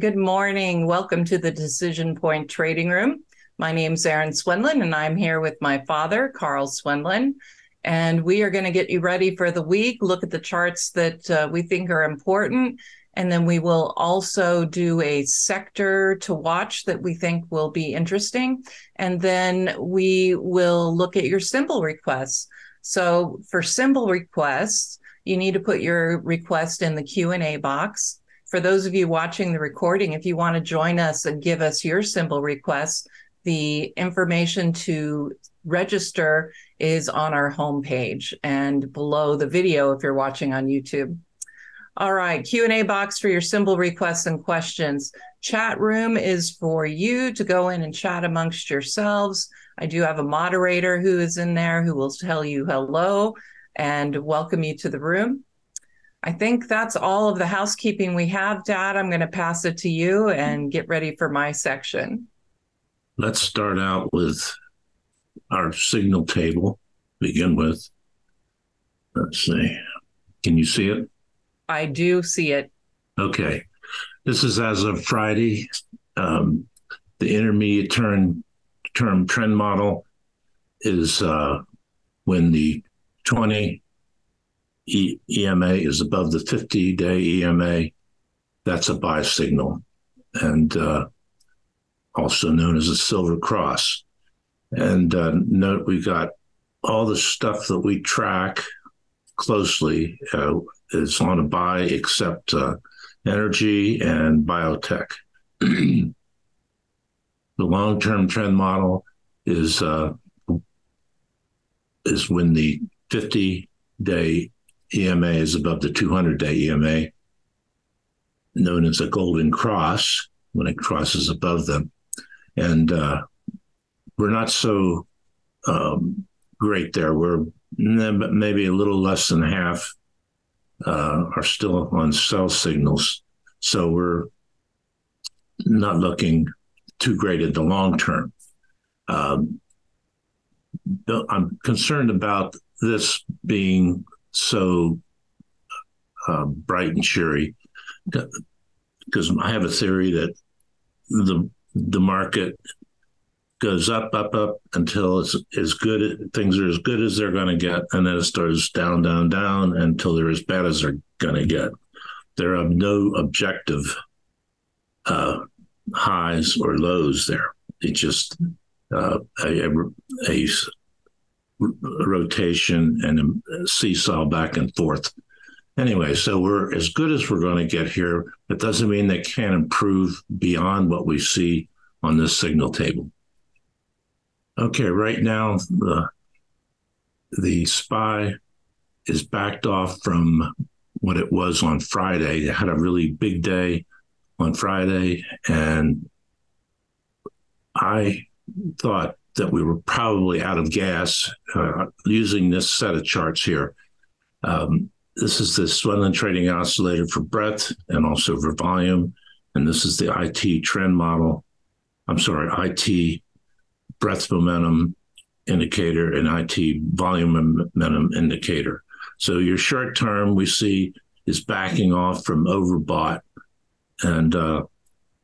good morning. Welcome to the Decision Point Trading Room. My name is Erin Swenlin, and I'm here with my father, Carl Swenlin. And we are going to get you ready for the week, look at the charts that uh, we think are important. And then we will also do a sector to watch that we think will be interesting. And then we will look at your symbol requests. So for symbol requests, you need to put your request in the Q&A box for those of you watching the recording, if you want to join us and give us your symbol requests, the information to register is on our homepage and below the video if you're watching on YouTube. All right, Q&A box for your symbol requests and questions. Chat room is for you to go in and chat amongst yourselves. I do have a moderator who is in there who will tell you hello and welcome you to the room. I think that's all of the housekeeping we have, Dad. I'm going to pass it to you and get ready for my section. Let's start out with our signal table. Begin with. Let's see. Can you see it? I do see it. Okay. This is as of Friday. Um, the intermediate term term trend model is uh, when the 20 e- EMA is above the 50 day EMA, that's a buy signal, and uh, also known as a silver cross. And uh, note we got all the stuff that we track closely uh, is on a buy except uh, energy and biotech. the long term trend model is uh, is when the 50 day EMA is above the 200 day EMA, known as a golden cross when it crosses above them. And uh, we're not so um, great there. We're maybe a little less than half uh, are still on sell signals. So we're not looking too great at the long term. Um, I'm concerned about this being so uh, bright and cheery because I have a theory that the the market goes up, up, up until it's as good things are as good as they're going to get, and then it starts down, down, down until they're as bad as they're going to get. There are no objective uh, highs or lows there. It's just uh, a, a, a rotation and a seesaw back and forth. Anyway, so we're as good as we're going to get here. It doesn't mean they can't improve beyond what we see on this signal table. Okay, right now the the SPY is backed off from what it was on Friday. It had a really big day on Friday, and I thought that we were probably out of gas uh, using this set of charts here. Um, this is the Swenlin Trading Oscillator for breadth and also for volume. And this is the IT trend model. I'm sorry, IT breadth momentum indicator and IT volume momentum indicator. So your short term we see is backing off from overbought and uh,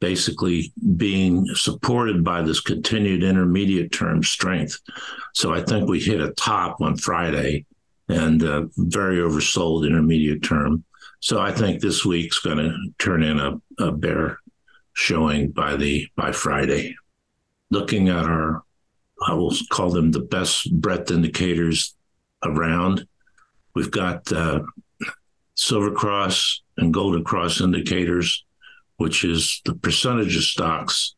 basically being supported by this continued intermediate term strength. So I think we hit a top on Friday and uh, very oversold intermediate term. So I think this week's going to turn in a, a bear showing by the by Friday. Looking at our, I will call them the best breadth indicators around. We've got uh, Silver Cross and Golden Cross indicators which is the percentage of stocks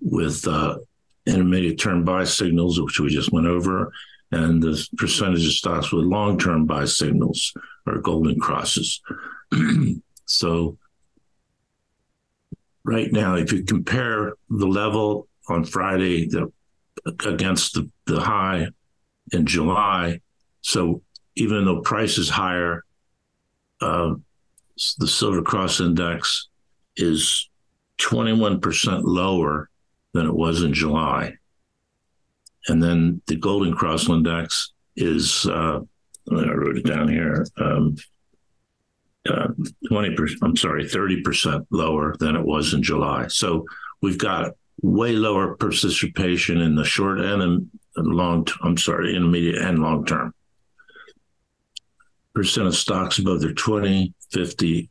with uh, intermediate term buy signals, which we just went over, and the percentage of stocks with long term buy signals or golden crosses. so, right now, if you compare the level on Friday the, against the, the high in July, so even though price is higher, uh, the Silver Cross Index is 21% lower than it was in July. And then the Golden Cross Index is, uh, I wrote it down here, um, uh, 20%, I'm sorry, 30% lower than it was in July. So we've got way lower participation in the short and long, I'm sorry, intermediate and long term. Percent of stocks above their 20, 50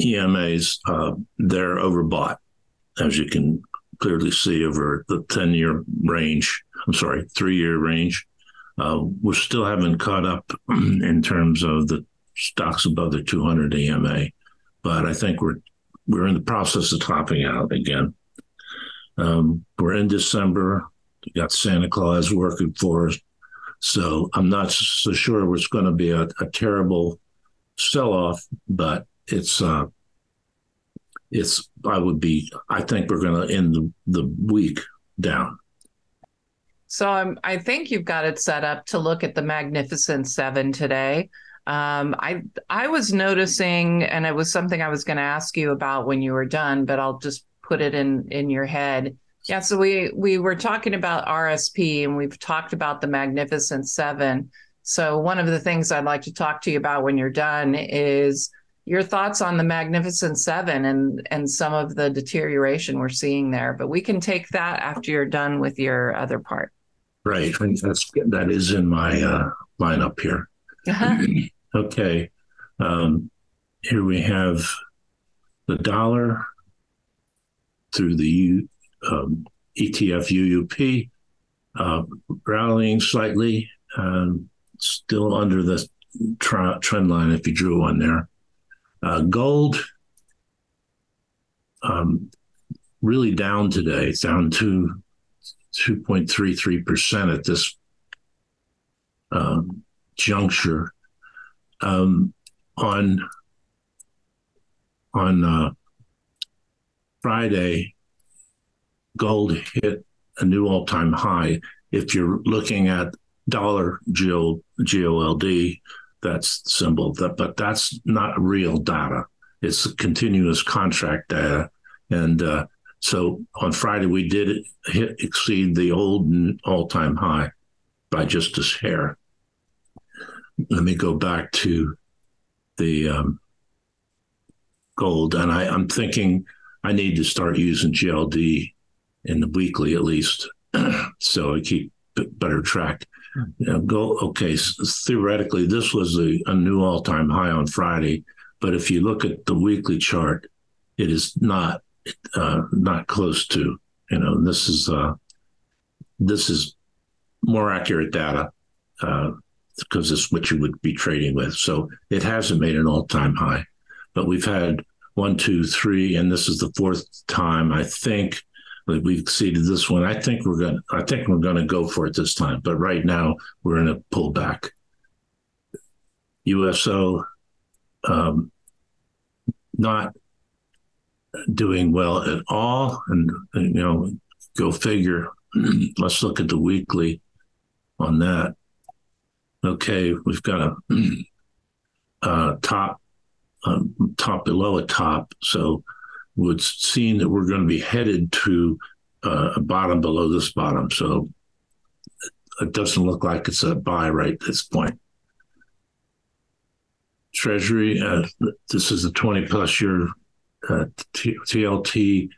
EMAs, uh, they're overbought, as you can clearly see over the 10 year range. I'm sorry, three year range. Uh, we still haven't caught up in terms of the stocks above the 200 EMA, but I think we're we're in the process of topping out again. Um, we're in December. We got Santa Claus working for us, so I'm not so sure it's going to be a, a terrible sell off, but it's uh, it's I would be I think we're going to end the, the week down. So I'm, I think you've got it set up to look at the Magnificent Seven today. Um, I I was noticing, and it was something I was going to ask you about when you were done, but I'll just put it in in your head. Yeah, so we we were talking about RSP, and we've talked about the Magnificent Seven. So one of the things I'd like to talk to you about when you're done is your thoughts on the Magnificent Seven and and some of the deterioration we're seeing there. But we can take that after you're done with your other part. Right. That's that is in my uh, lineup here. Uh-huh. okay. Um, here we have the dollar through the U, um, ETF UUP uh, rallying slightly, um, still under the tra- trend line if you drew one there. Uh, gold um, really down today. It's down to 2.33% at this um, juncture. Um, on on uh, Friday, gold hit a new all time high. If you're looking at dollar GOLD, that's symbol, that, but that's not real data. It's continuous contract data. And uh, so on Friday, we did hit exceed the old all time high by just a hair. Let me go back to the um, gold. And I, I'm thinking I need to start using GLD in the weekly at least so I keep better track. You know, go okay. Theoretically, this was a, a new all-time high on Friday, but if you look at the weekly chart, it is not uh, not close to. You know, this is uh, this is more accurate data uh, because it's what you would be trading with. So it hasn't made an all-time high, but we've had one, two, three, and this is the fourth time I think we've exceeded this one. I think we're gonna. I think we're going to go for it this time. But right now we're in a pullback. USO um, not doing well at all, and, and you know, go figure. Let's look at the weekly on that. Okay, we've got a uh, top, um, top below a top. So would seem that we're going to be headed to uh, a bottom below this bottom. So it doesn't look like it's a buy right at this point. Treasury, uh, this is the 20 plus year uh, TLT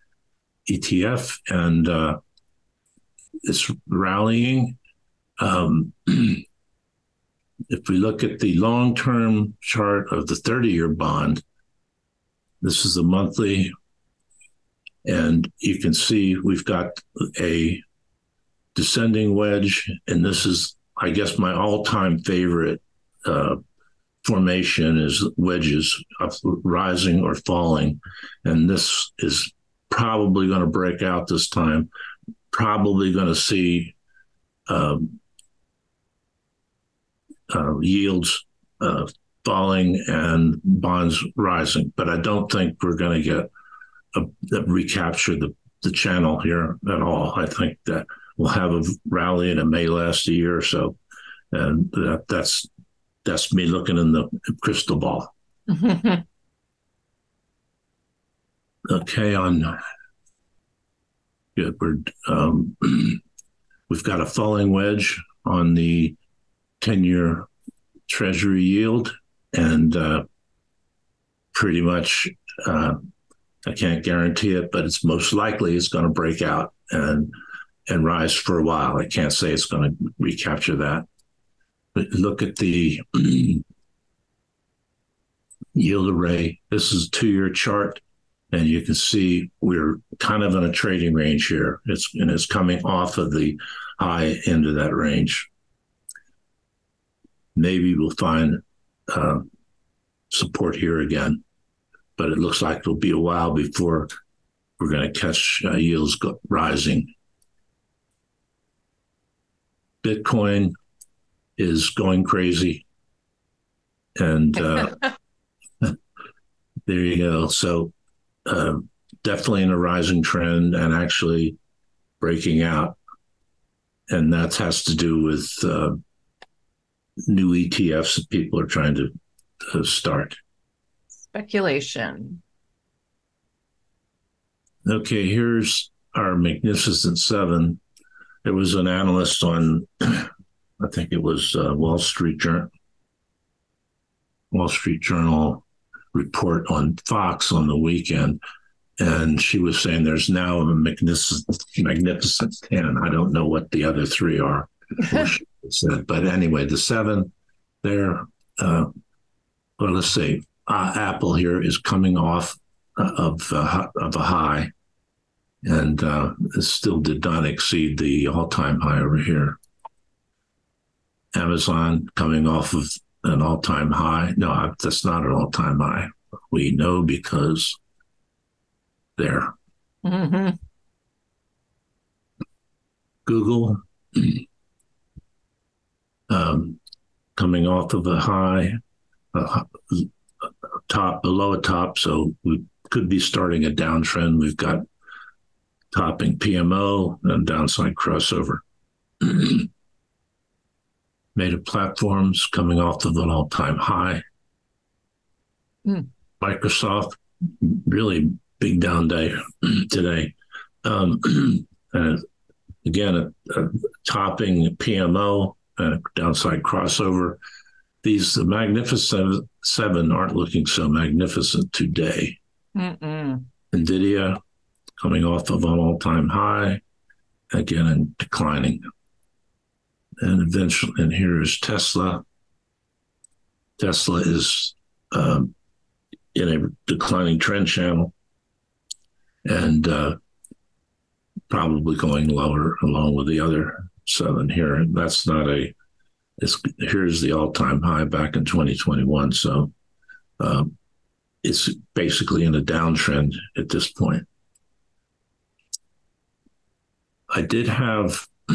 ETF, and uh, it's rallying. Um, if we look at the long term chart of the 30 year bond, this is the monthly and you can see we've got a descending wedge, and this is, I guess, my all-time favorite uh, formation is wedges rising or falling, and this is probably going to break out this time. Probably going to see um, uh, yields uh, falling and bonds rising, but I don't think we're going to get a, recapture the, the channel here at all. I think that we'll have a rally and it may last a year or so. And that, that's that's me looking in the crystal ball. okay, on good. We're um, we've got a falling wedge on the ten-year Treasury yield, and uh, pretty much uh, I can't guarantee it, but it's most likely it's going to break out and and rise for a while. I can't say it's going to recapture that. But look at the yield array. This is a two-year chart, and you can see we're kind of in a trading range here. It's and it's coming off of the high end of that range. Maybe we'll find uh, support here again, but it looks like it'll be a while before we're going to catch uh, yields go- rising. Bitcoin is going crazy. And uh, there you go. So, uh, definitely in a rising trend and actually breaking out. And that has to do with uh, new ETFs that people are trying to, to start. Speculation. Okay, here's our Magnificent Seven. There was an analyst on, I think it was uh, Wall Street Journal, Wall Street Journal report on Fox on the weekend, and she was saying there's now a magnificent, magnificent ten. I don't know what the other three are, but anyway, the seven there. Uh, well, let's see. Uh, Apple here is coming off of uh, of a high, and uh, it still did not exceed the all time high over here. Amazon coming off of an all time high. No, that's not an all time high. We know because there. Mm-hmm. Google um, coming off of a high, uh, top below a top, so we could be starting a downtrend. We've got topping PMO and downside crossover. Meta platforms coming off of an all time high. Mm. Microsoft, really big down day today. Um, and again, a, a topping PMO, a downside crossover. These the magnificent seven aren't looking so magnificent today. Mm-mm. Nvidia coming off of an all-time high, again and declining. And eventually, and here is Tesla. Tesla is um, in a declining trend channel and uh, probably going lower along with the other seven here. That's not a. It's here's the all-time high back in 2021. So um, it's basically in a downtrend at this point. I did have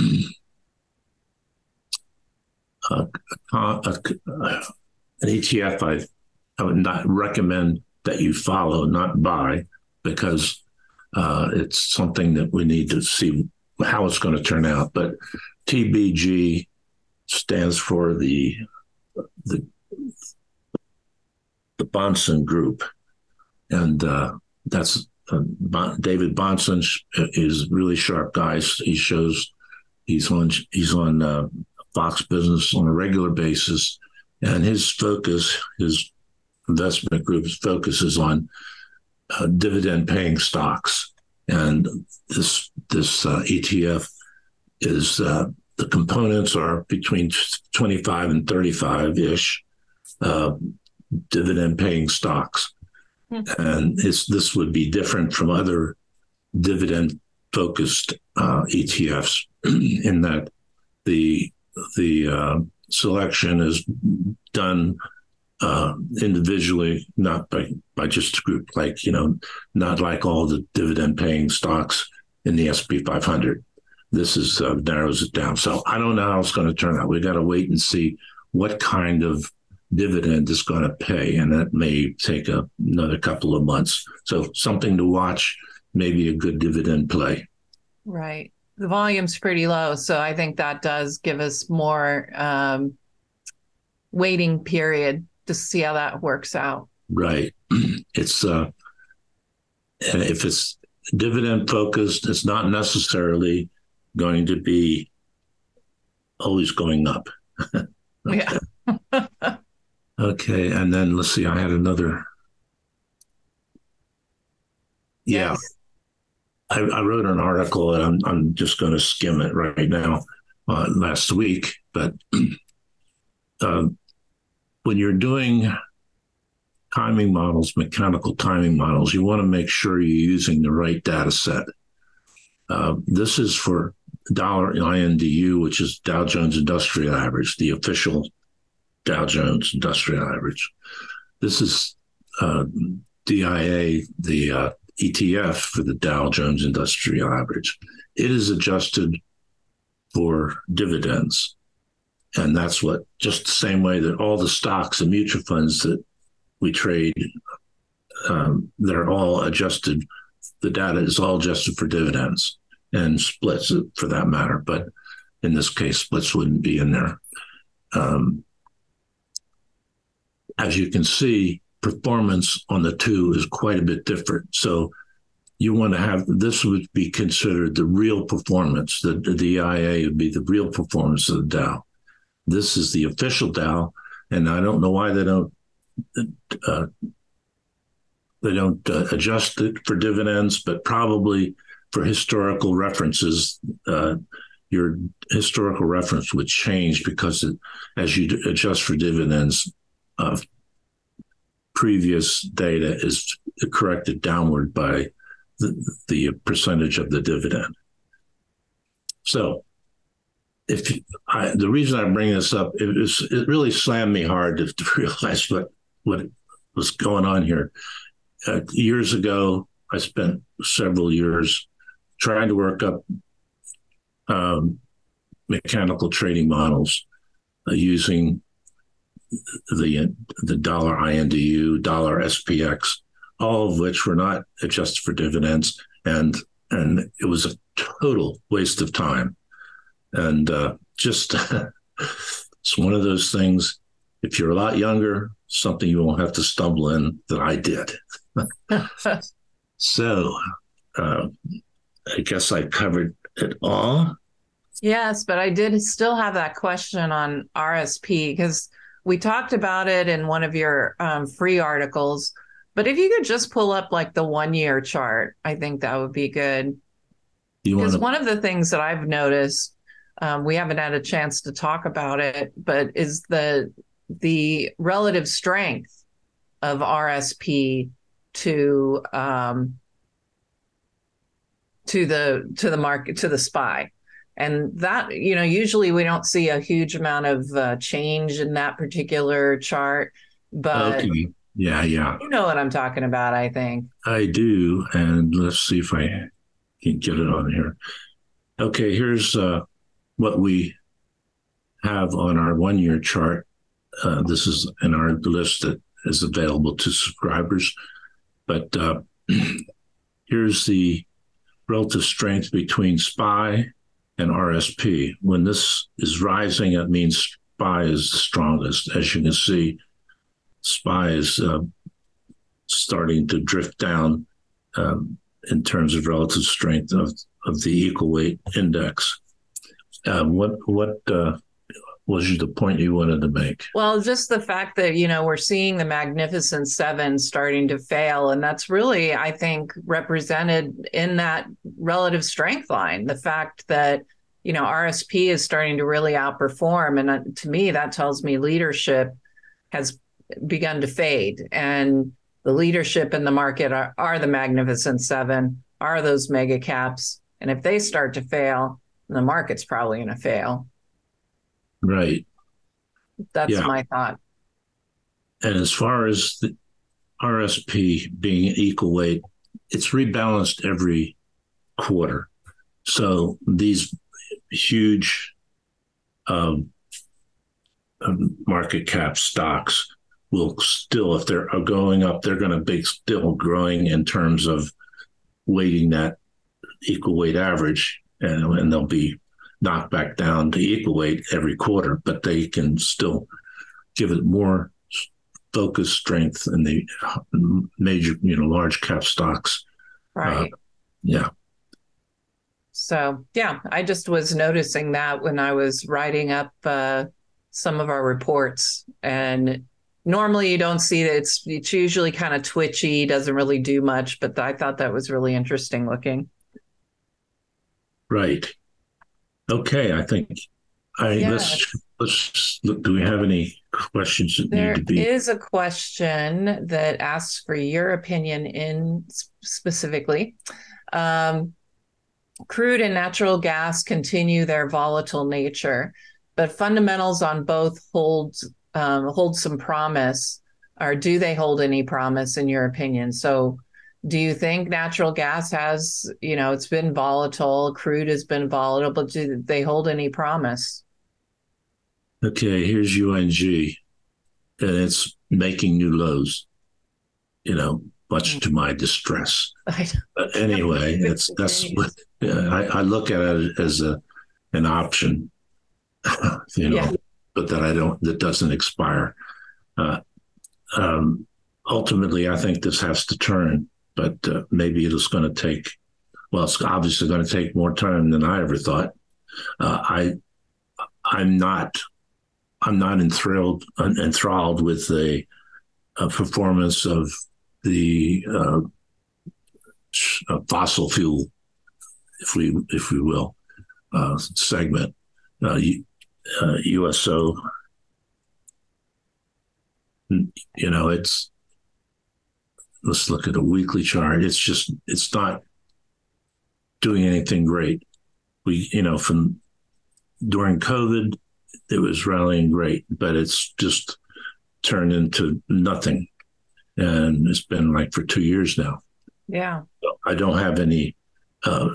a, a, a, an ETF I, I would not recommend that you follow, not buy, because uh, it's something that we need to see how it's going to turn out. But TBG stands for the the the Bahnsen Group, and uh, that's uh, David Bahnsen is really sharp guy. He shows he's on he's on uh, Fox Business on a regular basis, and his focus, his investment group's focus is on uh, dividend paying stocks, and this this uh, ETF is uh, the components are between 25 and 35 ish uh, dividend paying stocks. Mm-hmm. And this would be different from other dividend focused uh, ETFs in that the the uh, selection is done uh, individually, not by by just a group like you know, not like all the dividend paying stocks in the SP 500. This is uh, narrows it down. So I don't know how it's going to turn out. We got to wait and see what kind of dividend is going to pay, and that may take a, another couple of months. So something to watch, maybe a good dividend play. Right. The volume's pretty low, so I think that does give us more um, waiting period to see how that works out. Right. It's uh, if it's dividend focused, it's not necessarily going to be always going up. yeah. Okay, and then let's see. I had another. Yeah, Yes. I, I wrote an article, and I'm I'm just going to skim it right now. Uh, last week, but um, when you're doing timing models, mechanical timing models, you want to make sure you're using the right data set. Uh, this is for dollar INDU, which is Dow Jones Industrial Average, the official Dow Jones Industrial Average. This is uh, DIA, the uh, ETF for the Dow Jones Industrial Average. It is adjusted for dividends. And that's what, just the same way that all the stocks and mutual funds that we trade, um, they're all adjusted. The data is all adjusted for dividends and splits for that matter. But in this case, splits wouldn't be in there. Um, as you can see, performance on the two is quite a bit different. So you want to have this would be considered the real performance. The, the DIA would be the real performance of the Dow. This is the official Dow, and I don't know why they don't uh, they don't uh, adjust it for dividends, but probably for historical references, uh, your historical reference would change because it, as you adjust for dividends, uh, previous data is corrected downward by the, the percentage of the dividend. So, if I, the reason I bring this up, it, was, it really slammed me hard to, to realize what what was going on here. Uh, years ago, I spent several years trying to work up um, mechanical trading models uh, using the the dollar INDU, dollar SPX, all of which were not adjusted for dividends, and and it was a total waste of time, and uh, just it's one of those things. If you're a lot younger, something you won't have to stumble in that I did. so, uh, I guess I covered it all. Yes, but I did still have that question on RSP because we talked about it in one of your um, free articles. But if you could just pull up like the one year chart, I think that would be good. Because to? one of the things that I've noticed, um, we haven't had a chance to talk about it, but is the the relative strength of RSP to um, to the to the market to the spy, and that you know usually we don't see a huge amount of uh, change in that particular chart, but Okay. Yeah, yeah, you know what I'm talking about. I think. I do. And let's see if I can get it on here. Okay, here's uh, what we have on our one year chart. Uh, this is in our list that is available to subscribers. But uh, here's the relative strength between SPY and RSP. When this is rising, it means SPY is the strongest. As you can see, SPY is uh, starting to drift down um, in terms of relative strength of, of the equal weight index. Uh, what what uh, was the point you wanted to make? Well, just the fact that, you know, we're seeing the Magnificent Seven starting to fail. And that's really, I think, represented in that relative strength line. The fact that, you know, RSP is starting to really outperform. And uh, to me, that tells me leadership has begun to fade. And the leadership in the market are, are the Magnificent Seven, are those mega caps. And if they start to fail, the market's probably going to fail. Right. That's Yeah. my thought. And as far as the RSP being equal weight, it's rebalanced every quarter. So these huge um, um, market cap stocks will still, if they're are going up, they're going to be still growing in terms of weighting that equal weight average, and, and they'll be knocked back down to equal weight every quarter, but they can still give it more focus strength in the major, you know, large cap stocks. Right. Yeah. So, yeah, I just was noticing that when I was writing up uh, some of our reports. And, normally you don't see that it's it's usually kind of twitchy doesn't really do much but i thought that was really interesting looking right okay i think i yeah. let's let's look do we have any questions that there need to be is a question that asks for your opinion in specifically um, crude and natural gas continue their volatile nature but fundamentals on both hold um, hold some promise, or do they hold any promise in your opinion? So, do you think natural gas has, you know, it's been volatile, crude has been volatile, but do they hold any promise? Okay, here's UNG, and it's making new lows. You know, much mm. to my distress. But anyway, it's that's what yeah, I, I, look at it as a an option. you know, yeah but that I don't that doesn't expire. Uh, um, ultimately, I think this has to turn, but uh, maybe it is going to take. Well, it's obviously going to take more time than I ever thought. Uh, I, I'm not, I'm not enthralled enthralled with the uh, performance of the uh, uh, fossil fuel, if we if we will, segment. Uh, USO. You know, it's let's look at a weekly chart. It's just it's not doing anything great. We, you know, from during COVID, it was rallying great, but it's just turned into nothing. And it's been like for two years now. Yeah. I don't have any uh,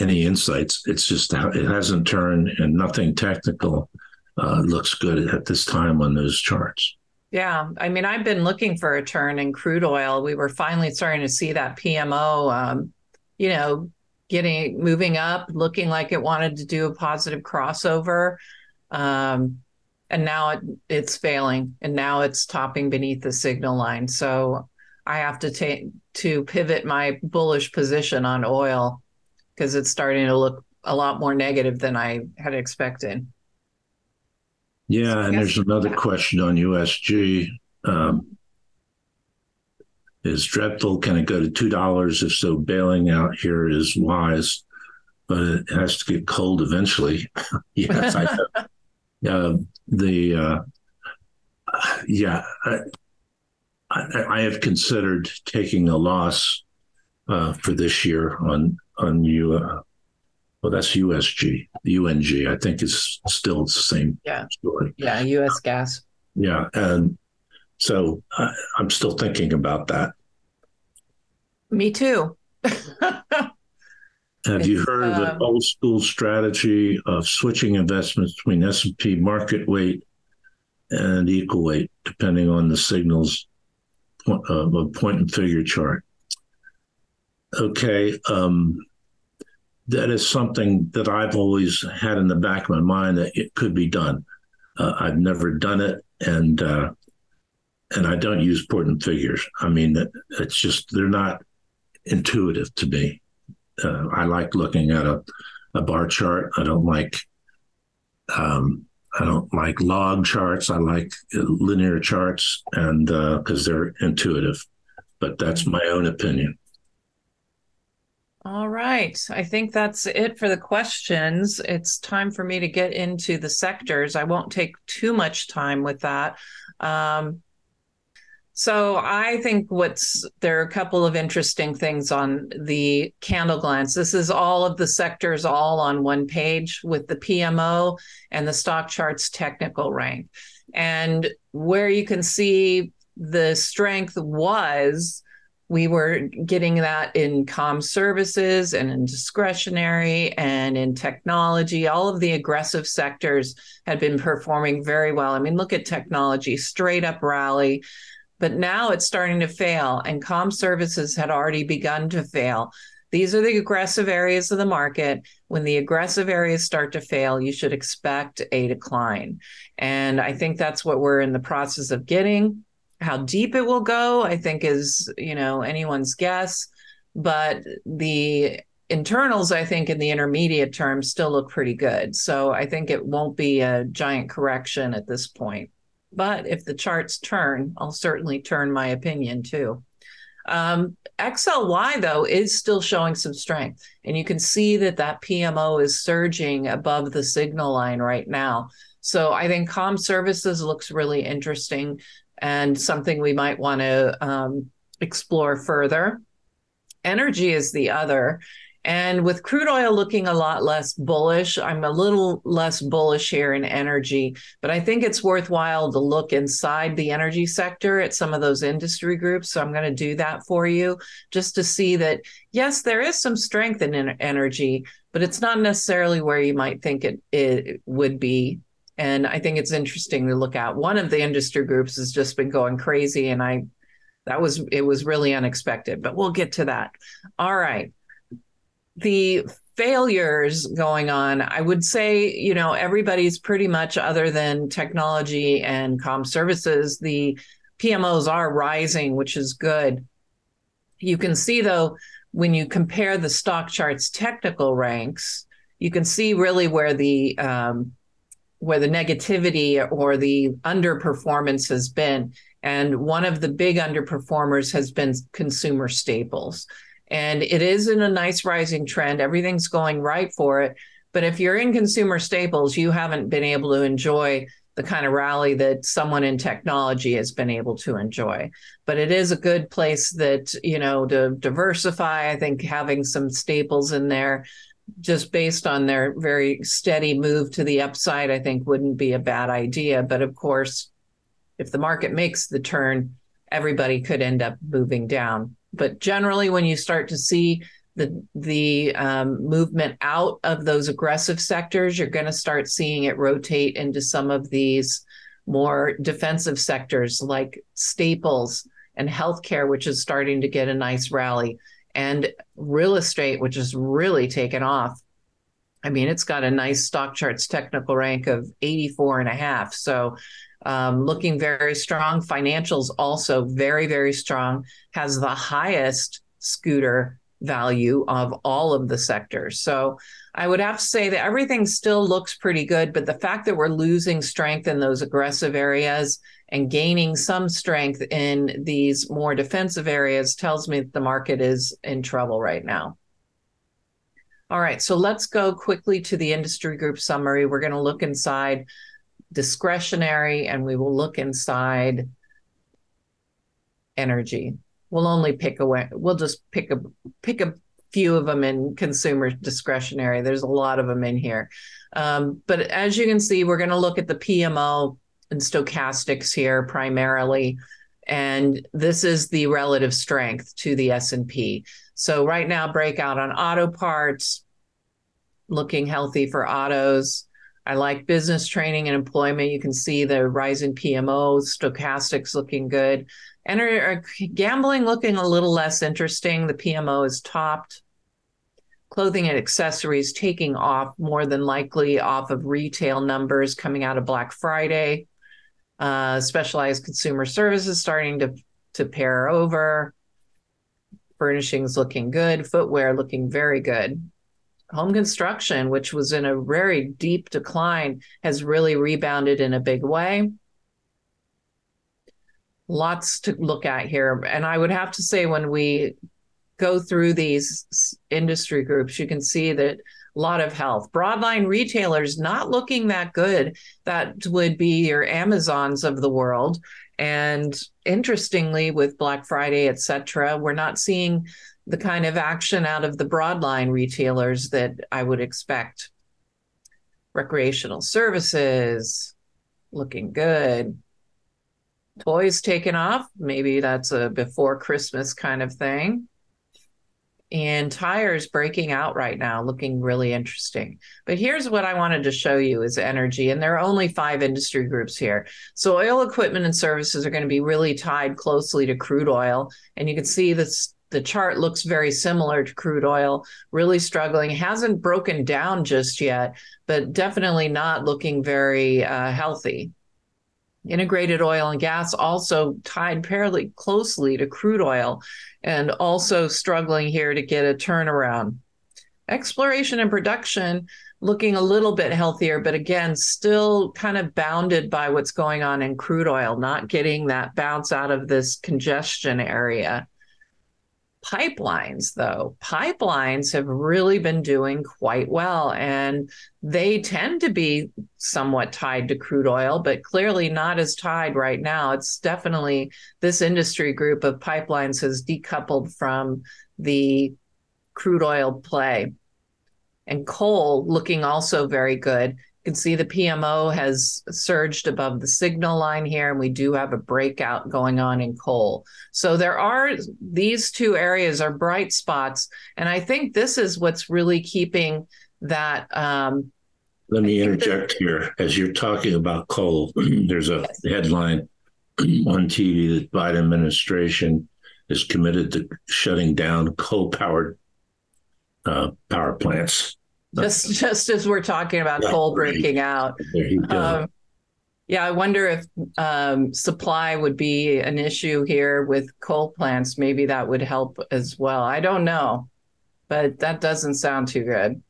any insights. It's just it hasn't turned, and nothing technical uh, looks good at this time on those charts. Yeah, I mean, I've been looking for a turn in crude oil. We were finally starting to see that PMO, um, you know, getting moving up, looking like it wanted to do a positive crossover. Um, and now it, it's failing, and now it's topping beneath the signal line. So I have to take to pivot my bullish position on oil because it's starting to look a lot more negative than I had expected. Yeah, so and there's another question on USG. Um, is dreadful. Can it go to two dollars? If so, bailing out here is wise, but it has to get cold eventually. yes, I uh, the uh, yeah, I, I, I, have considered taking a loss uh, for this year on on U. Uh, well, that's USG. The UNG, I think, is still the same yeah. story. Yeah, U.S. gas. Yeah, and so I, I'm still thinking about that. Me too. Have you heard um, of the um, old school strategy of switching investments between S&P market weight and equal weight, depending on the signals of a point and figure chart? Okay, um, that is something that I've always had in the back of my mind that it could be done. Uh, I've never done it, and uh, and I don't use point and figures. I mean, it's just they're not intuitive to me. Uh, I like looking at a, a bar chart. I don't like um, I don't like log charts. I like linear charts, and because uh, they're intuitive. But that's my own opinion. All right. I think that's it for the questions. It's time for me to get into the sectors. I won't take too much time with that. Um, so I think what's there are a couple of interesting things on the candle glance. This is all of the sectors all on one page with the PMO and the stock charts technical rank. And where you can see the strength was we were getting that in com services and in discretionary and in technology. All of the aggressive sectors had been performing very well. I mean, look at technology, straight up rally, but now it's starting to fail, and com services had already begun to fail. These are the aggressive areas of the market. When the aggressive areas start to fail, you should expect a decline. And I think that's what we're in the process of getting. How deep it will go, I think, is you know anyone's guess. But the internals, I think, in the intermediate term, still look pretty good. So I think it won't be a giant correction at this point. But if the charts turn, I'll certainly turn my opinion too. Um, XLY, though, is still showing some strength. And you can see that that PMO is surging above the signal line right now. So I think com services looks really interesting and something we might want to um, explore further. Energy is the other. And with crude oil looking a lot less bullish, I'm a little less bullish here in energy, but I think it's worthwhile to look inside the energy sector at some of those industry groups. So I'm going to do that for you just to see that, yes, there is some strength in energy, but it's not necessarily where you might think it, it would be. And I think it's interesting to look at. One of the industry groups has just been going crazy, and I that was it was really unexpected, but we'll get to that. All right the failures going on, I would say, you know, everybody's pretty much other than technology and com services, the PMOs are rising, which is good. You can see though, when you compare the stock charts technical ranks, you can see really where the um, where the negativity or the underperformance has been. And one of the big underperformers has been consumer staples and it is in a nice rising trend. Everything's going right for it. But if you're in consumer staples, you haven't been able to enjoy the kind of rally that someone in technology has been able to enjoy. But it is a good place that, you know, to diversify. I think having some staples in there, just based on their very steady move to the upside, I think wouldn't be a bad idea. But of course, if the market makes the turn, everybody could end up moving down but generally when you start to see the the um, movement out of those aggressive sectors, you're going to start seeing it rotate into some of these more defensive sectors like staples and healthcare, which is starting to get a nice rally, and real estate, which is really taken off. I mean, it's got a nice stock charts technical rank of 84 and a half. So um, looking very strong. Financials also very, very strong, has the highest SCTR value of all of the sectors. So I would have to say that everything still looks pretty good, but the fact that we're losing strength in those aggressive areas and gaining some strength in these more defensive areas tells me that the market is in trouble right now. All right, so let's go quickly to the industry group summary. We're going to look inside discretionary and we will look inside energy. We'll only pick away, we'll just pick a pick a few of them in consumer discretionary. There's a lot of them in here. Um, but as you can see, we're going to look at the PMO and stochastics here primarily. And this is the relative strength to the S&P. So right now, breakout on auto parts, looking healthy for autos. I like business training and employment. You can see the rising PMOs, stochastics looking good. And uh, gambling looking a little less interesting. The PMO is topped. Clothing and accessories taking off more than likely off of retail numbers coming out of Black Friday. Uh, specialized consumer services starting to, to pair over. Furnishings looking good. Footwear looking very good home construction, which was in a very deep decline, has really rebounded in a big way. Lots to look at here. And I would have to say, when we go through these industry groups, you can see that a lot of health. Broadline retailers not looking that good. That would be your Amazons of the world. And interestingly, with Black Friday, et cetera, we're not seeing the kind of action out of the broadline retailers that I would expect. Recreational services looking good. Toys taken off. Maybe that's a before Christmas kind of thing. And tires breaking out right now, looking really interesting. But here's what I wanted to show you is energy. And there are only five industry groups here. So oil equipment and services are going to be really tied closely to crude oil. And you can see this the chart looks very similar to crude oil, really struggling, hasn't broken down just yet, but definitely not looking very uh, healthy. Integrated oil and gas also tied fairly closely to crude oil and also struggling here to get a turnaround. exploration and production looking a little bit healthier, but again, still kind of bounded by what's going on in crude oil, not getting that bounce out of this congestion area. Pipelines, though, pipelines have really been doing quite well, and they tend to be somewhat tied to crude oil, but clearly not as tied right now. It's definitely this industry group of pipelines has decoupled from the crude oil play and coal looking also very good. You can see the PMO has surged above the signal line here, and we do have a breakout going on in coal. So there are these two areas are bright spots, and I think this is what's really keeping that. Um, Let me interject that, here. As you're talking about coal, there's a headline on TV that Biden administration is committed to shutting down coal-powered uh, power plants just just as we're talking about yeah, coal breaking out. Um, yeah, I wonder if um, supply would be an issue here with coal plants. Maybe that would help as well. I don't know, but that doesn't sound too good.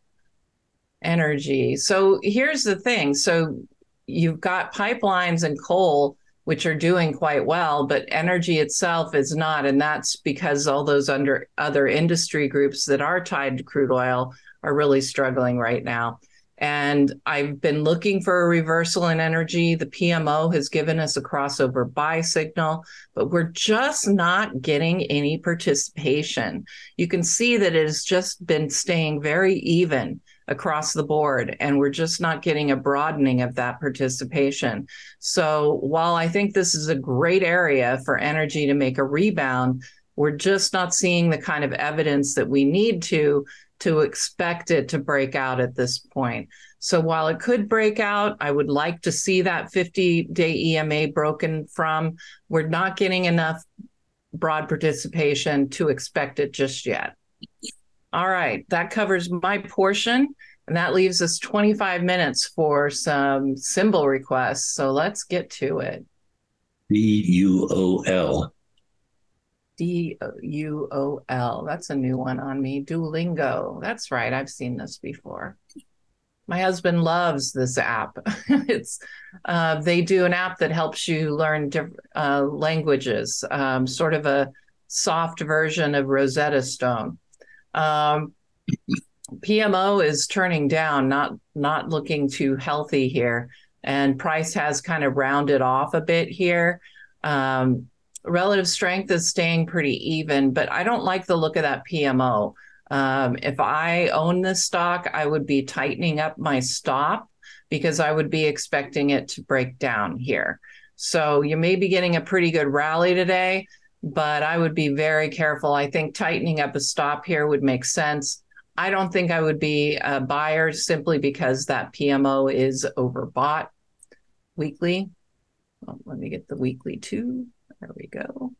Energy. So here's the thing. So you've got pipelines and coal, which are doing quite well, but energy itself is not. And that's because all those under other industry groups that are tied to crude oil are really struggling right now. And I've been looking for a reversal in energy. The PMO has given us a crossover buy signal, but we're just not getting any participation. You can see that it has just been staying very even across the board, and we're just not getting a broadening of that participation. So while I think this is a great area for energy to make a rebound, we're just not seeing the kind of evidence that we need to to expect it to break out at this point. So while it could break out, I would like to see that 50 day EMA broken from. We're not getting enough broad participation to expect it just yet. All right, that covers my portion. And that leaves us 25 minutes for some symbol requests. So let's get to it. B U O L. D U O L. That's a new one on me. Duolingo. That's right. I've seen this before. My husband loves this app. it's uh, they do an app that helps you learn different uh, languages, um, sort of a soft version of Rosetta Stone. Um, PMO is turning down, not not looking too healthy here, and price has kind of rounded off a bit here. Um, relative strength is staying pretty even, but I don't like the look of that PMO. Um, if I own this stock, I would be tightening up my stop because I would be expecting it to break down here. So you may be getting a pretty good rally today, but I would be very careful. I think tightening up a stop here would make sense. I don't think I would be a buyer simply because that PMO is overbought weekly. Well, let me get the weekly too. There we go.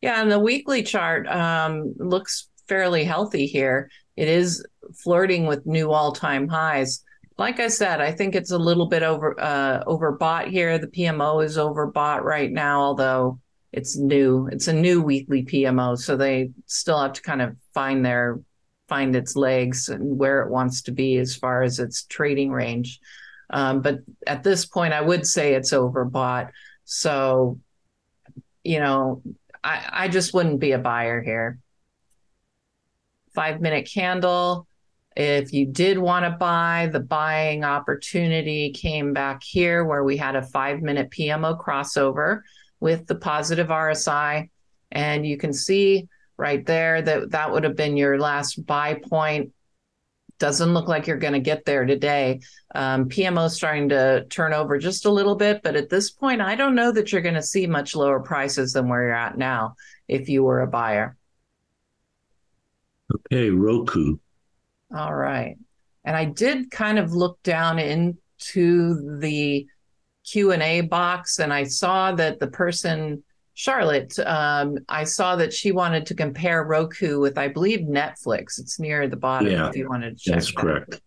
Yeah, and the weekly chart um, looks fairly healthy here. It is flirting with new all-time highs. Like I said, I think it's a little bit over uh, overbought here. The PMO is overbought right now, although it's new. It's a new weekly PMO, so they still have to kind of find their find its legs and where it wants to be as far as its trading range. Um, but at this point, I would say it's overbought. So you know, I, I just wouldn't be a buyer here. Five minute candle. If you did want to buy, the buying opportunity came back here where we had a five minute PMO crossover with the positive RSI. And you can see right there that that would have been your last buy point doesn't look like you're going to get there today. Um, PMO starting to turn over just a little bit, but at this point, I don't know that you're going to see much lower prices than where you're at now if you were a buyer. Okay, Roku. All right. And I did kind of look down into the Q&A box and I saw that the person Charlotte, um, I saw that she wanted to compare Roku with, I believe, Netflix. It's near the bottom yeah, if you wanted to check. That's that. correct.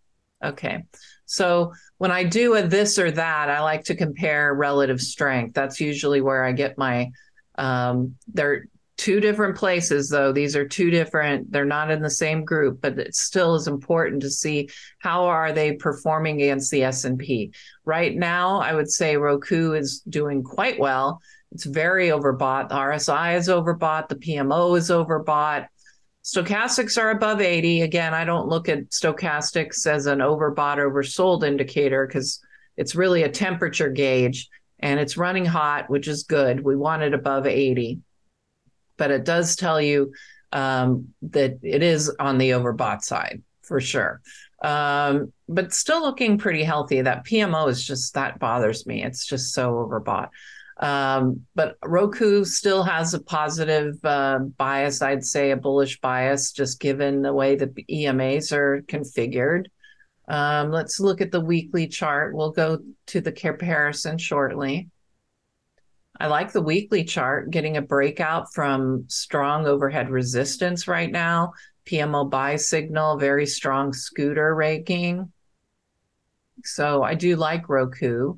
Okay. So when I do a this or that, I like to compare relative strength. That's usually where I get my, um, they're two different places though these are two different they're not in the same group but it still is important to see how are they performing against the s&p right now i would say roku is doing quite well it's very overbought the rsi is overbought the pmo is overbought stochastics are above 80 again i don't look at stochastics as an overbought oversold indicator because it's really a temperature gauge and it's running hot which is good we want it above 80 but it does tell you um, that it is on the overbought side for sure. Um, but still looking pretty healthy. That PMO is just that bothers me. It's just so overbought. Um, but Roku still has a positive uh, bias, I'd say a bullish bias, just given the way the EMAs are configured. Um, let's look at the weekly chart. We'll go to the comparison shortly. I like the weekly chart getting a breakout from strong overhead resistance right now. PMO buy signal, very strong SCTR raking. So I do like Roku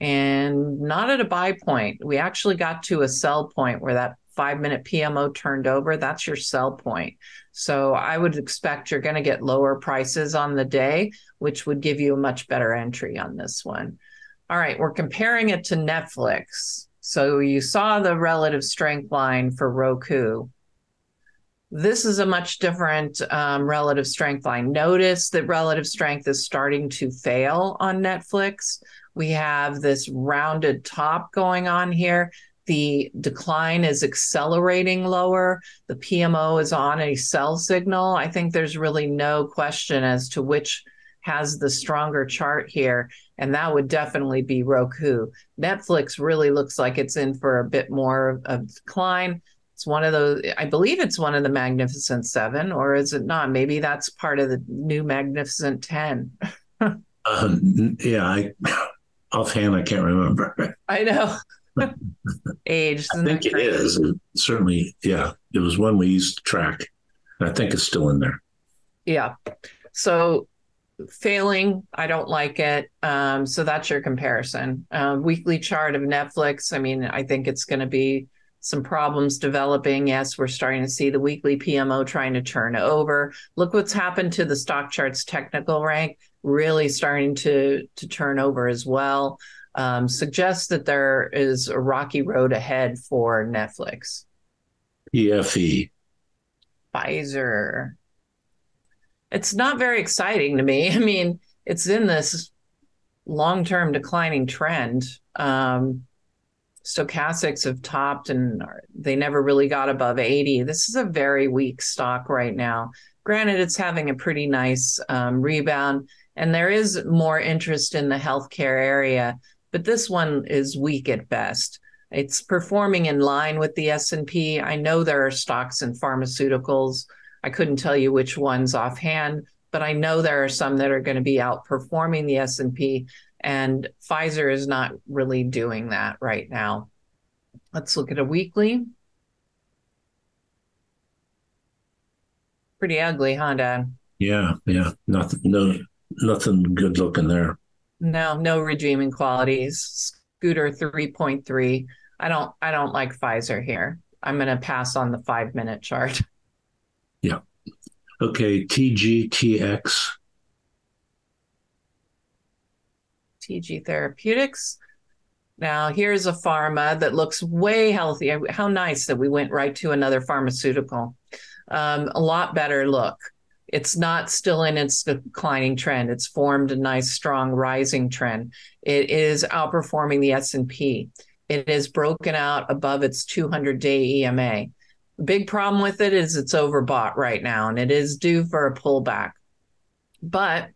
and not at a buy point. We actually got to a sell point where that five minute PMO turned over. That's your sell point. So I would expect you're going to get lower prices on the day, which would give you a much better entry on this one. All right, we're comparing it to Netflix. So you saw the relative strength line for Roku. This is a much different um, relative strength line. Notice that relative strength is starting to fail on Netflix. We have this rounded top going on here. The decline is accelerating lower. The PMO is on a sell signal. I think there's really no question as to which has the stronger chart here, and that would definitely be Roku. Netflix really looks like it's in for a bit more of a decline. It's one of those, I believe it's one of the Magnificent Seven, or is it not? Maybe that's part of the new Magnificent 10. um, yeah, I offhand, I can't remember. I know. Age. I think it is. It certainly, yeah. It was one we used to track. I think it's still in there. Yeah. So failing i don't like it um, so that's your comparison uh, weekly chart of netflix i mean i think it's going to be some problems developing yes we're starting to see the weekly pmo trying to turn over look what's happened to the StockCharts technical rank really starting to to turn over as well um, suggests that there is a rocky road ahead for netflix pfe pfizer it's not very exciting to me. I mean, it's in this long term declining trend. Um, stochastics have topped and they never really got above 80. This is a very weak stock right now. Granted, it's having a pretty nice um, rebound, and there is more interest in the healthcare area, but this one is weak at best. It's performing in line with the S&P. I know there are stocks in pharmaceuticals I couldn't tell you which ones offhand, but I know there are some that are going to be outperforming the S&P and Pfizer is not really doing that right now. Let's look at a weekly. Pretty ugly, huh, Dad? Yeah, yeah. Nothing no nothing good looking there. No, no redeeming qualities. SCTR 3.3. I don't I don't like Pfizer here. I'm gonna pass on the five minute chart. Yeah. Okay, TGTX. TG Therapeutics. Now, here's a pharma that looks way healthy. How nice that we went right to another pharmaceutical. Um, a lot better look. It's not still in its declining trend. It's formed a nice, strong rising trend. It is outperforming the S&P. It is broken out above its 200-day EMA big problem with it is it's overbought right now and it is due for a pullback. But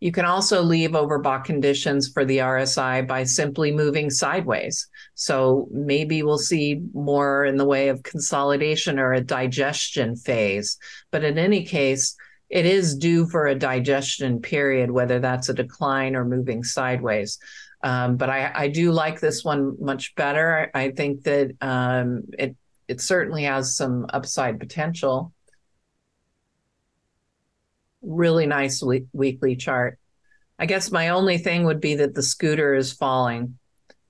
you can also leave overbought conditions for the RSI by simply moving sideways. So maybe we'll see more in the way of consolidation or a digestion phase. But in any case, it is due for a digestion period, whether that's a decline or moving sideways. Um, but I, I, do like this one much better. I think that um, it it certainly has some upside potential. Really nice weekly chart. I guess my only thing would be that the SCTR is falling.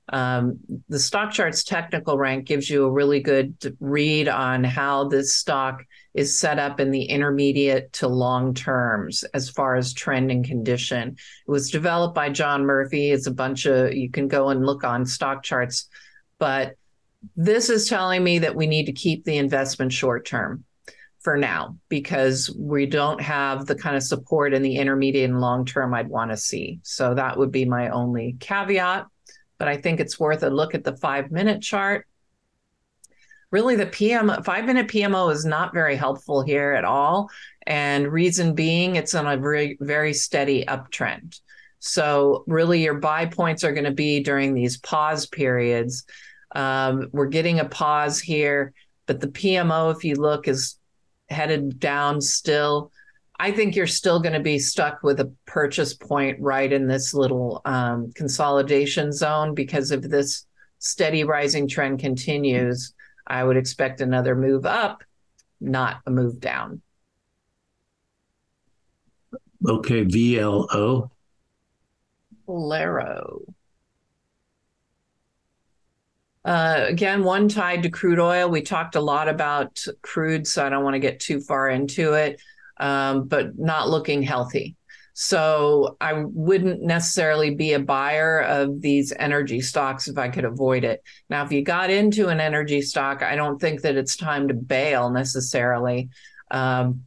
Um, the StockCharts technical rank gives you a really good read on how this stock is set up in the intermediate to long terms as far as trend and condition. It was developed by John Murphy. It's a bunch of, you can go and look on StockCharts, but this is telling me that we need to keep the investment short term for now because we don't have the kind of support in the intermediate and long term I'd want to see. So that would be my only caveat but I think it's worth a look at the five minute chart. Really, the PM five minute PMO is not very helpful here at all. And reason being, it's on a very, very steady uptrend. So, really, your buy points are going to be during these pause periods. Um, we're getting a pause here, but the PMO, if you look, is headed down still. I think you're still going to be stuck with a purchase point right in this little um, consolidation zone because if this steady rising trend continues, I would expect another move up, not a move down. Okay, VLO. Valero. Uh, again, one tied to crude oil. We talked a lot about crude, so I don't want to get too far into it um, but not looking healthy. So I wouldn't necessarily be a buyer of these energy stocks if I could avoid it. Now, if you got into an energy stock, I don't think that it's time to bail necessarily. Um,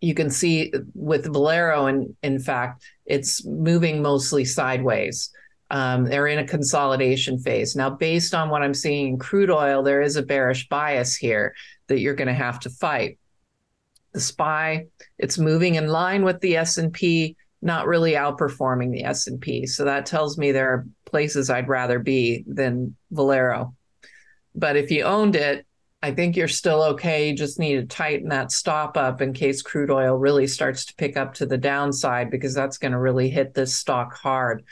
you can see with Valero, and in, in fact, it's moving mostly sideways. Um, they're in a consolidation phase. Now, based on what I'm seeing in crude oil, there is a bearish bias here that you're going to have to fight the SPY. It's moving in line with the S&P, not really outperforming the S&P. So that tells me there are places I'd rather be than Valero. But if you owned it, I think you're still okay. You just need to tighten that stop up in case crude oil really starts to pick up to the downside because that's going to really hit this stock hard.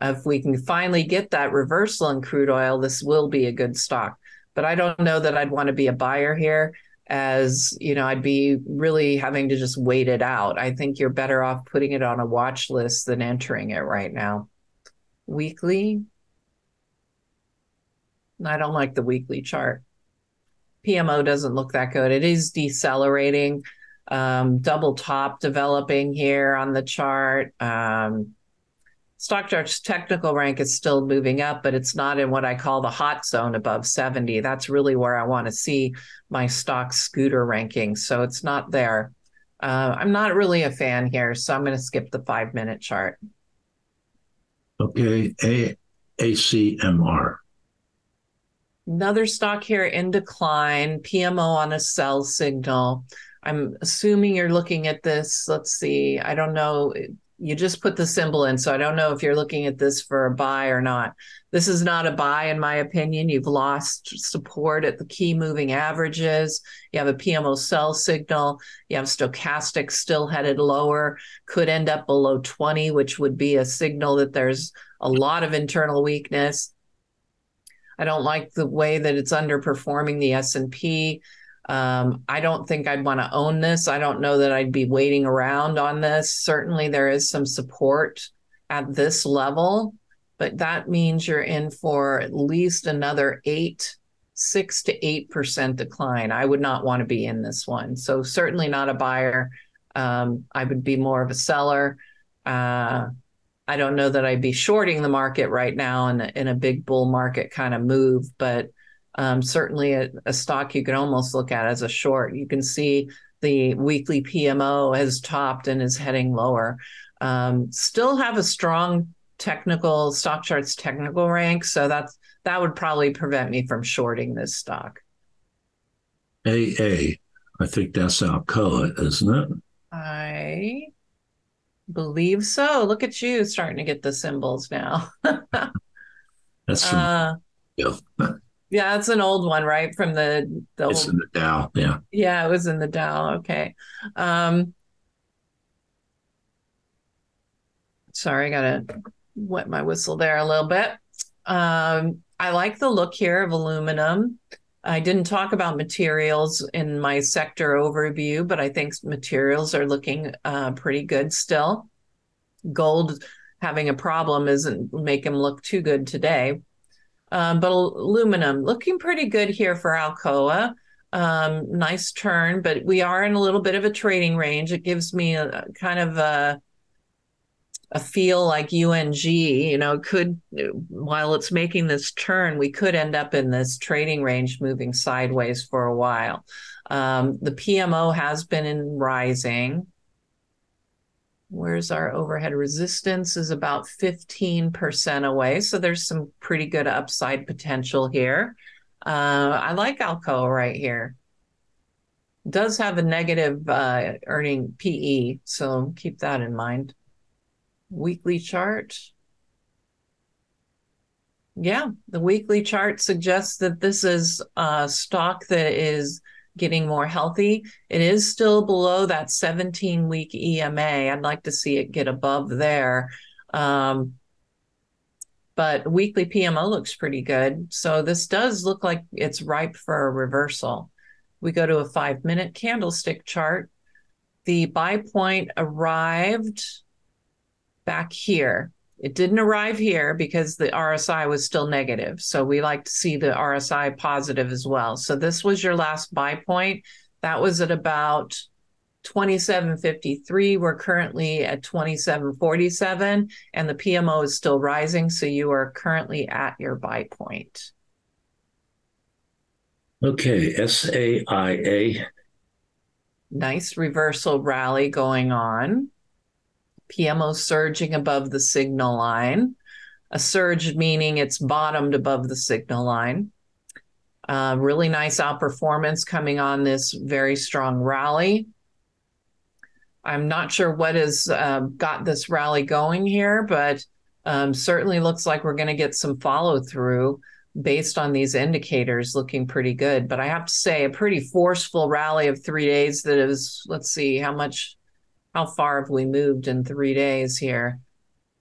If we can finally get that reversal in crude oil, this will be a good stock. But I don't know that I'd want to be a buyer here as you know i'd be really having to just wait it out. I think you're better off putting it on a watch list than entering it right now. Weekly? I don't like the weekly chart. Pmo doesn't look that good. It is decelerating. Um, double top developing here on the chart. Um, StockCharts technical rank is still moving up, but it's not in what I call the hot zone above 70. That's really where I want to see my stock SCTR ranking. So it's not there. Uh, I'm not really a fan here, so I'm going to skip the five minute chart. Okay, a- ACMR. Another stock here in decline, PMO on a sell signal. I'm assuming you're looking at this. Let's see. I don't know you just put the symbol in. So I don't know if you're looking at this for a buy or not. This is not a buy, in my opinion. You've lost support at the key moving averages. You have a PMO sell signal. You have stochastic still headed lower, could end up below 20, which would be a signal that there's a lot of internal weakness. I don't like the way that it's underperforming the S&P. Um, I don't think I'd want to own this. I don't know that I'd be waiting around on this. Certainly, there is some support at this level, but that means you're in for at least another eight, six to eight percent decline. I would not want to be in this one. So certainly not a buyer. Um, I would be more of a seller. Uh, I don't know that I'd be shorting the market right now in a, in a big bull market kind of move, but um, certainly a, a, stock you can almost look at as a short. You can see the weekly PMO has topped and is heading lower. Um, still have a strong technical StockCharts technical rank, so that's that would probably prevent me from shorting this stock. AA, I think that's our Alcoa, isn't it? I believe so. Look at you starting to get the symbols now. that's from, uh, yeah. Yeah, it's an old one, right? From the, the it's old... in the Dow. Yeah. Yeah, it was in the Dow. Okay. Um, sorry, I gotta wet my whistle there a little bit. Um, I like the look here of aluminum. I didn't talk about materials in my sector overview, but I think materials are looking uh, pretty good still. Gold having a problem isn't make them look too good today. Um, but aluminum looking pretty good here for Alcoa. Um, nice turn, but we are in a little bit of a trading range. It gives me a, kind of a a feel like UNG, you know, could while it's making this turn, we could end up in this trading range moving sideways for a while. Um, the PMO has been in rising. Where's our overhead resistance is about 15% away. So there's some pretty good upside potential here. Uh, I like Alcoa right here. Does have a negative uh, earning PE, so keep that in mind. Weekly chart. Yeah, the weekly chart suggests that this is a stock that is getting more healthy. It is still below that 17 week EMA. I'd like to see it get above there. Um, but weekly PMO looks pretty good. So this does look like it's ripe for a reversal. We go to a five minute candlestick chart. The buy point arrived back here. It didn't arrive here because the RSI was still negative. So we like to see the RSI positive as well. So this was your last buy point. That was at about 2753. We're currently at 2747 and the PMO is still rising. So you are currently at your buy point. Okay, SAIA. Nice reversal rally going on. PMO surging above the signal line. A surge meaning it's bottomed above the signal line. Uh, really nice outperformance coming on this very strong rally. I'm not sure what has uh, got this rally going here, but um, certainly looks like we're going to get some follow through based on these indicators looking pretty good. But I have to say, a pretty forceful rally of three days that is, let's see, how much how far have we moved in three days here?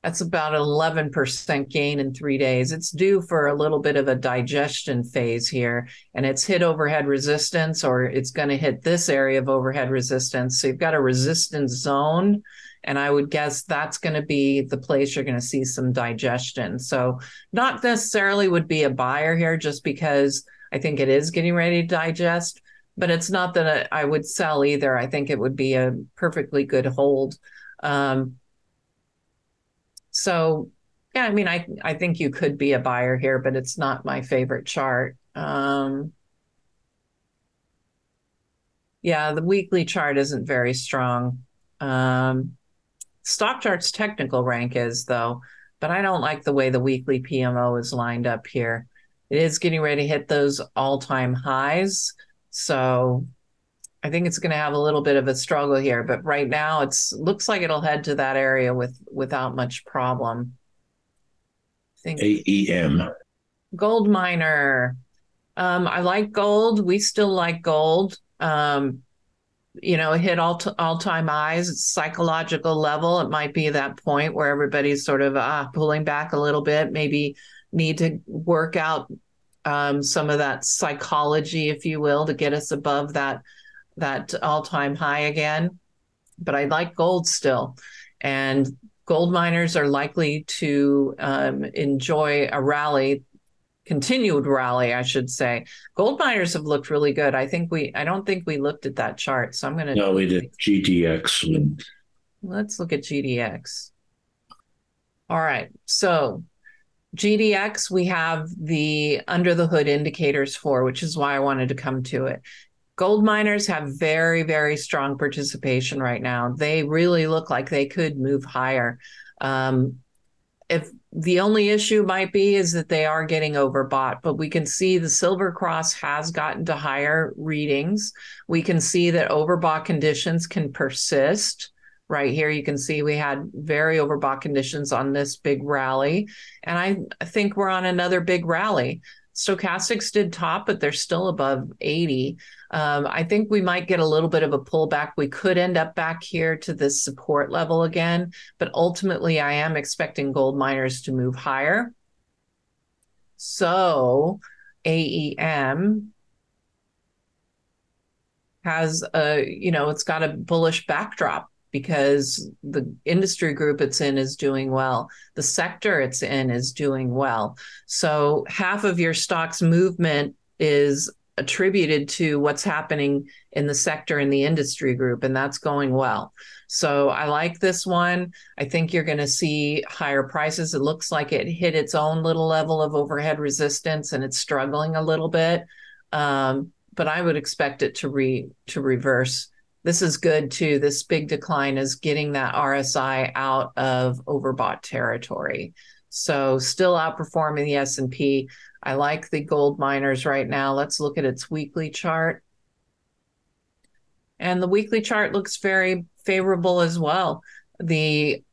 That's about an 11% gain in three days. It's due for a little bit of a digestion phase here, and it's hit overhead resistance or it's going to hit this area of overhead resistance. So you've got a resistance zone, and I would guess that's going to be the place you're going to see some digestion. So, not necessarily would be a buyer here just because I think it is getting ready to digest, but it's not that I would sell either. I think it would be a perfectly good hold. Um, so, yeah, I mean, I I think you could be a buyer here, but it's not my favorite chart. Um, yeah, the weekly chart isn't very strong. Um, StockCharts technical rank is though, but I don't like the way the weekly PMO is lined up here. It is getting ready to hit those all-time highs. So I think it's going to have a little bit of a struggle here, but right now it's looks like it'll head to that area with without much problem. I think AEM. Gold miner. Um, I like gold. We still like gold. Um, you know, hit all t- all time highs. It's psychological level. It might be that point where everybody's sort of ah, pulling back a little bit. Maybe need to work out um, some of that psychology, if you will, to get us above that that all time high again. But I like gold still, and gold miners are likely to um, enjoy a rally continued rally i should say. Gold miners have looked really good. I think we i don't think we looked at that chart so i'm going to no we did. Gdx let's look at gdx all right so GDX, we have the under the hood indicators for, which is why I wanted to come to it. Gold miners have very, very strong participation right now. They really look like they could move higher. Um, if the only issue might be is that they are getting overbought, but we can see the silver cross has gotten to higher readings. We can see that overbought conditions can persist right here you can see we had very overbought conditions on this big rally. And i think we're on another big rally. Stochastics did top but they're still above 80 um, i think we might get a little bit of a pullback. We could end up back here to this support level again but ultimately i am expecting gold miners to move higher. So aem has a you know it's got a bullish backdrop because the industry group it's in is doing well. The sector it's in is doing well. So half of your stock's movement is attributed to what's happening in the sector in the industry group, and that's going well. So I like this one. I think you're going to see higher prices. It looks like it hit its own little level of overhead resistance and it's struggling a little bit. Um, but I would expect it to re to reverse. This is good too. This big decline is getting that RSI out of overbought territory. So still outperforming the S&P. I like the gold miners right now. Let's look at its weekly chart. And the weekly chart looks very favorable as well. The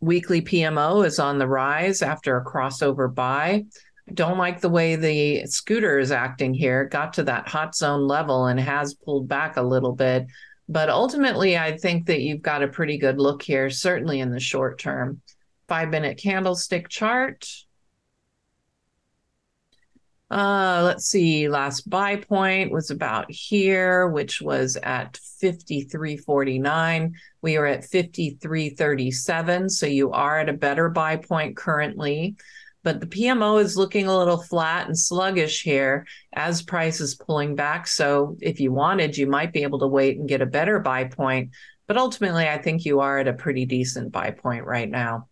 weekly PMO is on the rise after a crossover buy. Don't like the way the SCTR is acting here. Got to that hot zone level and has pulled back a little bit. But ultimately, I think that you've got a pretty good look here, certainly in the short term. Five minute candlestick chart. Uh, let's see, last buy point was about here, which was at 53.49. We are at 53.37, so you are at a better buy point currently. But the PMO is looking a little flat and sluggish here as price is pulling back. So if you wanted, you might be able to wait and get a better buy point. But ultimately, I think you are at a pretty decent buy point right now.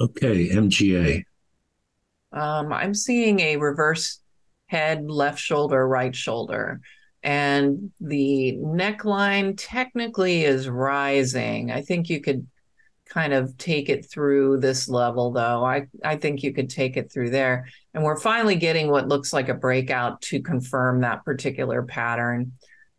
Okay, MGA. Um, I'm seeing a reverse head, left shoulder, right shoulder. And the neckline technically is rising. I think you could kind of take it through this level, though. I, I think you could take it through there. And we're finally getting what looks like a breakout to confirm that particular pattern.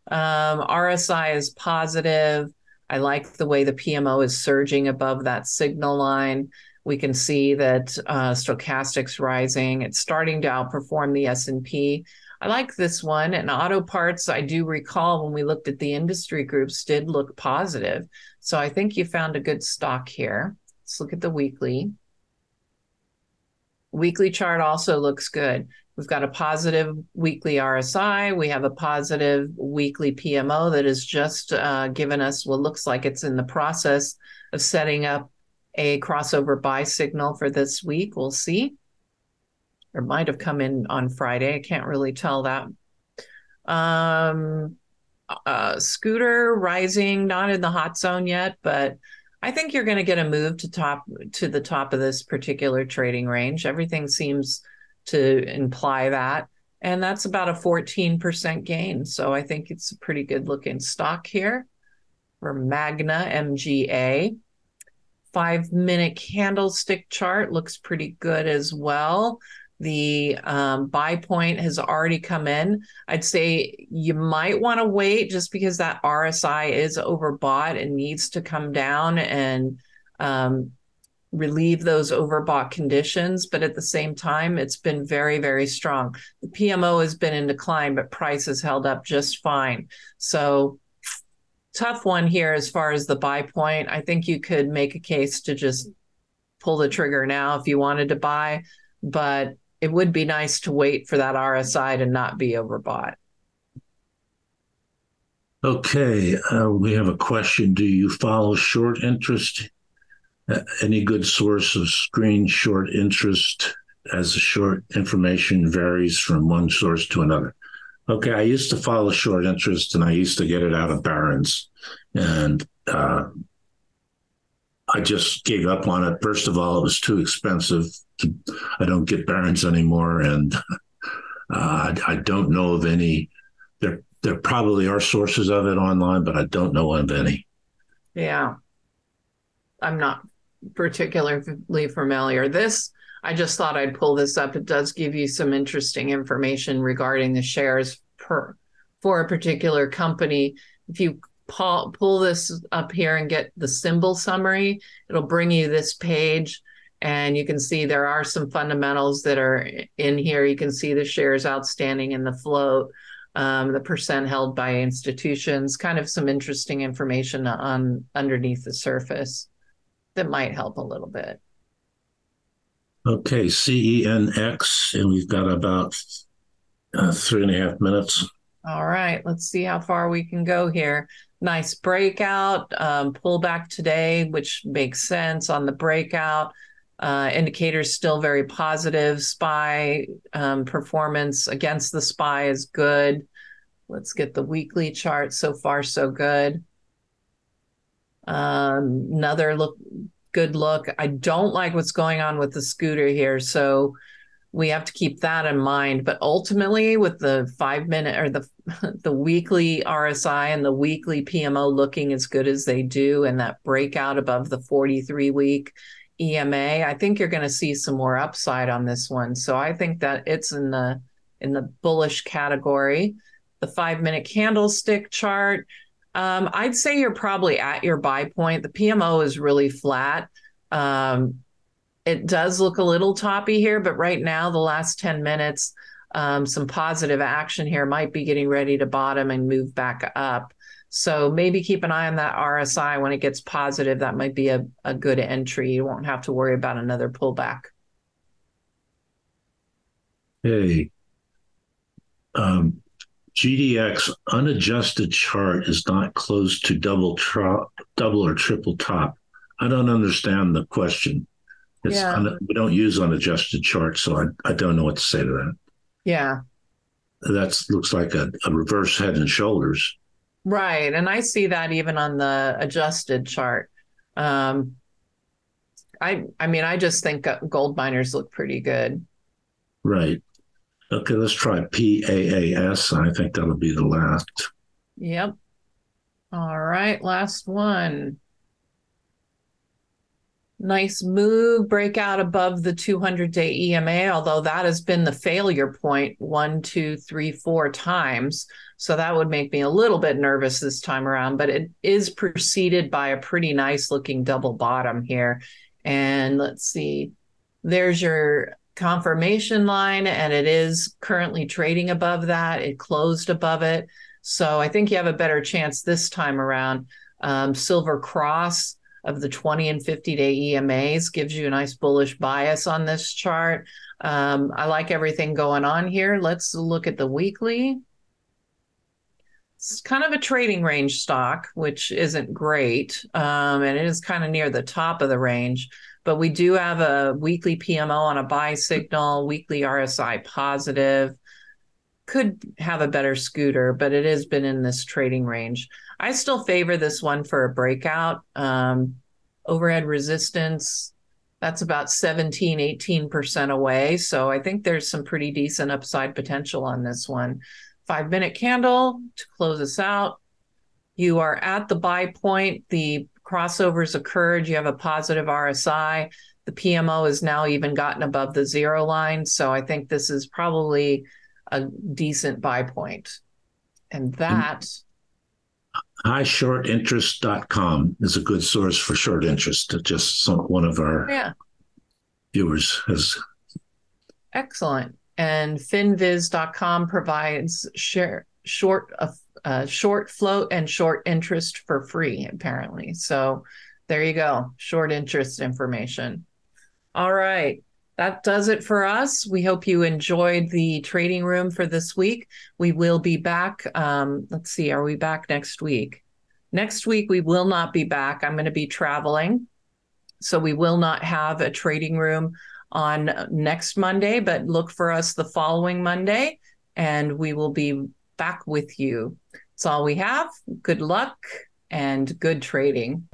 Um, RSI is positive. I like the way the PMO is surging above that signal line. We can see that uh, stochastics rising. It's starting to outperform the S&P. I like this one. And auto parts, I do recall when we looked at the industry groups, did look positive. So I think you found a good stock here. Let's look at the weekly. Weekly chart also looks good. We've got a positive weekly RSI. We have a positive weekly PMO that has just uh, given us what looks like it's in the process of setting up a crossover buy signal for this week. We'll see. Or might have come in on Friday. I can't really tell that. Um, uh, SCTR rising, not in the hot zone yet, but I think you're going to get a move to top to the top of this particular trading range. Everything seems to imply that, and that's about a 14% gain. So I think it's a pretty good looking stock here for Magna MGA five minute candlestick chart looks pretty good as well. The um, buy point has already come in. I'd say you might want to wait just because that RSI is overbought and needs to come down and um, relieve those overbought conditions. But at the same time, it's been very, very strong. The PMO has been in decline, but price has held up just fine. So tough one here as far as the buy point. I think you could make a case to just pull the trigger now if you wanted to buy, but it would be nice to wait for that RSI to not be overbought. Okay, uh, we have a question. Do you follow short interest? Uh, any good source of screen short interest as the short information varies from one source to another? Okay, I used to follow short interest and I used to get it out of Barron's. And uh, I just gave up on it. First of all, it was too expensive. To, I don't get Barron's anymore. And uh, I don't know of any. There, there probably are sources of it online, but I don't know of any. Yeah. I'm not particularly familiar. This I just thought I'd pull this up. It does give you some interesting information regarding the shares per for a particular company. If you pull, pull this up here and get the symbol summary, it'll bring you this page and you can see there are some fundamentals that are in here. You can see the shares outstanding in the float, um, the percent held by institutions, kind of some interesting information on underneath the surface that might help a little bit. Okay, CENX, and we've got about uh, three and a half minutes. All right, let's see how far we can go here. Nice breakout, um, pullback today, which makes sense on the breakout. Uh, indicators still very positive. SPY um, performance against the SPY is good. Let's get the weekly chart. So far, so good. Um, another look, good look. I don't like what's going on with the SCTR here. So we have to keep that in mind. But ultimately, with the five minute or the the weekly RSI and the weekly PMO looking as good as they do, and that breakout above the 43 week EMA, I think you're going to see some more upside on this one. So I think that it's in the in the bullish category. The five minute candlestick chart. Um, I'd say you're probably at your buy point. The PMO is really flat. Um, it does look a little toppy here, but right now, the last 10 minutes, um, some positive action here might be getting ready to bottom and move back up. So maybe keep an eye on that RSI when it gets positive. That might be a, a good entry. You won't have to worry about another pullback. Hey, um, GDX unadjusted chart is not close to double double or triple top. I don't understand the question. It's yeah. we don't use unadjusted charts, so I, I don't know what to say to that. Yeah. That looks like a, a reverse head and shoulders. Right. And I see that even on the adjusted chart. Um, I I mean, I just think gold miners look pretty good. Right. Okay, let's try PAAS. I think that'll be the last. Yep. All right, last one. Nice move, breakout above the 200 day EMA, although that has been the failure point one, two, three, four times. So that would make me a little bit nervous this time around, but it is preceded by a pretty nice looking double bottom here. And let's see, there's your confirmation line, and it is currently trading above that. It closed above it. So I think you have a better chance this time around. Um, Silver Cross of the 20 and 50 day EMAs gives you a nice bullish bias on this chart. Um, I like everything going on here. Let's look at the weekly. It's kind of a trading range stock, which isn't great. Um, and it is kind of near the top of the range. But we do have a weekly PMO on a buy signal, weekly RSI positive. Could have a better SCTR, but it has been in this trading range. I still favor this one for a breakout. Um, overhead resistance, that's about 17, 18% away. So I think there's some pretty decent upside potential on this one. Five minute candle to close us out. You are at the buy point. The crossovers occurred. You have a positive RSI. The PMO has now even gotten above the zero line. So I think this is probably a decent buy point. And that highshortinterest.com is a good source for short interest. Just some, one of our yeah. viewers has. Excellent. And finviz.com provides share, short uh, uh, short float and short interest for free, apparently. So there you go, short interest information. All right that does it for us. We hope you enjoyed the trading room for this week. We will be back. Um, let's see, are we back next week? Next week, we will not be back. I'm going to be traveling. So we will not have a trading room on next Monday, but look for us the following Monday and we will be back with you. That's all we have. Good luck and good trading.